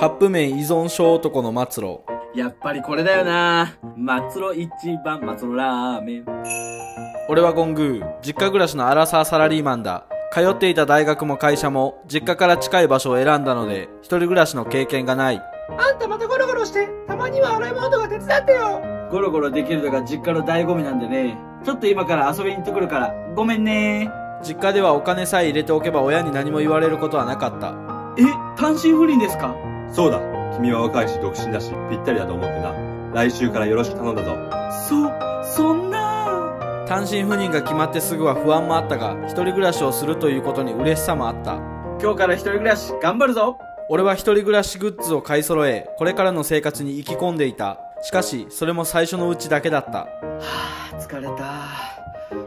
カップ麺依存症男の末路。やっぱりこれだよな末路一番末路ラーメン。俺はゴングー、実家暮らしのアラサーサラリーマンだ。通っていた大学も会社も、実家から近い場所を選んだので、一人暮らしの経験がない。あんたまたゴロゴロして、たまには洗い物とか手伝ってよゴロゴロできるのが実家の醍醐味なんでね。ちょっと今から遊びに行ってくるから、ごめんね実家ではお金さえ入れておけば親に何も言われることはなかった。え、単身赴任ですか？そうだ。君は若いし独身だし、ぴったりだと思ってな。来週からよろしく頼んだぞ。そ、そんな単身赴任が決まってすぐは不安もあったが、一人暮らしをするということに嬉しさもあった。今日から一人暮らし、頑張るぞ俺は一人暮らしグッズを買い揃え、これからの生活に行き込んでいた。しかし、それも最初のうちだけだった。はぁ、疲れた。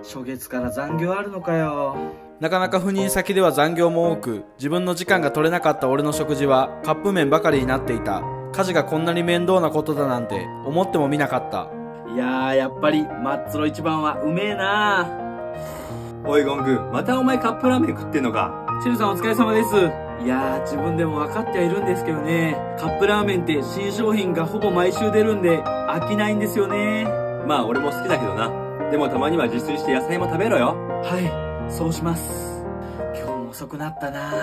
初月から残業あるのかよ。なかなか赴任先では残業も多く、自分の時間が取れなかった俺の食事はカップ麺ばかりになっていた。家事がこんなに面倒なことだなんて思ってもみなかった。いやー、やっぱり、末路一番はうめえなおいゴングー、またお前カップラーメン食ってんのか？チルさんお疲れ様です。いやー、自分でも分かってはいるんですけどね。カップラーメンって新商品がほぼ毎週出るんで、飽きないんですよね。まあ俺も好きだけどな。でもたまには自炊して野菜も食べろよ。はい、そうします。今日も遅くなったな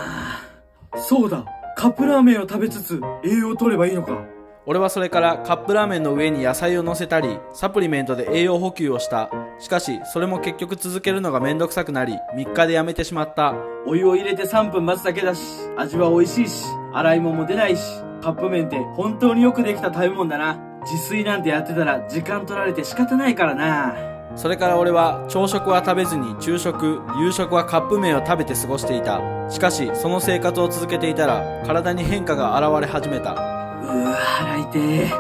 そうだカップラーメンを食べつつ栄養を取ればいいのか。俺はそれからカップラーメンの上に野菜を乗せたり、サプリメントで栄養補給をした。しかし、それも結局続けるのがめんどくさくなり、3日でやめてしまった。お湯を入れて3分待つだけだし、味は美味しいし、洗い物も出ないし、カップ麺って本当によくできた食べ物だな。自炊なんてやってたら時間取られて仕方ないからな。それから俺は朝食は食べずに昼食、夕食はカップ麺を食べて過ごしていた。しかし、その生活を続けていたら、体に変化が現れ始めた。うわ腹痛え。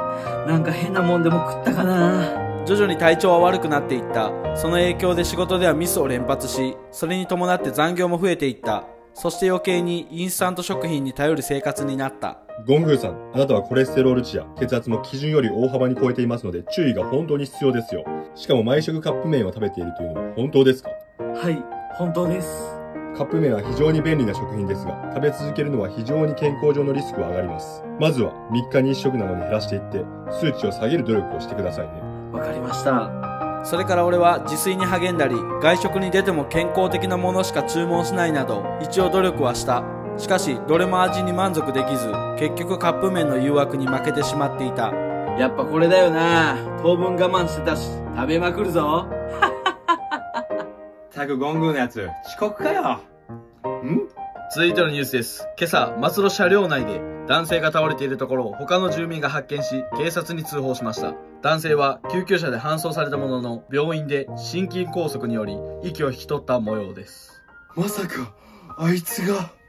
なんか変なもんでも食ったかな。徐々に体調は悪くなっていった。その影響で仕事ではミスを連発し、それに伴って残業も増えていった。そして余計にインスタント食品に頼る生活になった。ゴングーさん、あなたはコレステロール値や血圧も基準より大幅に超えていますので注意が本当に必要ですよ。しかも毎食カップ麺を食べているというのは本当ですか？はい、本当です。カップ麺は非常に便利な食品ですが、食べ続けるのは非常に健康上のリスクは上がります。まずは3日に1食なので減らしていって、数値を下げる努力をしてくださいね。わかりました。それから俺は自炊に励んだり、外食に出ても健康的なものしか注文しないなど、一応努力はした。しかし、どれも味に満足できず、結局カップ麺の誘惑に負けてしまっていた。やっぱこれだよな。当分我慢してたし、食べまくるぞ。たくゴングーのやつ、遅刻かよ。続いてのニュースです。今朝、松戸車両内で男性が倒れているところを他の住民が発見し、警察に通報しました。男性は救急車で搬送されたものの、病院で心筋梗塞により息を引き取った模様です。まさか、あいつが。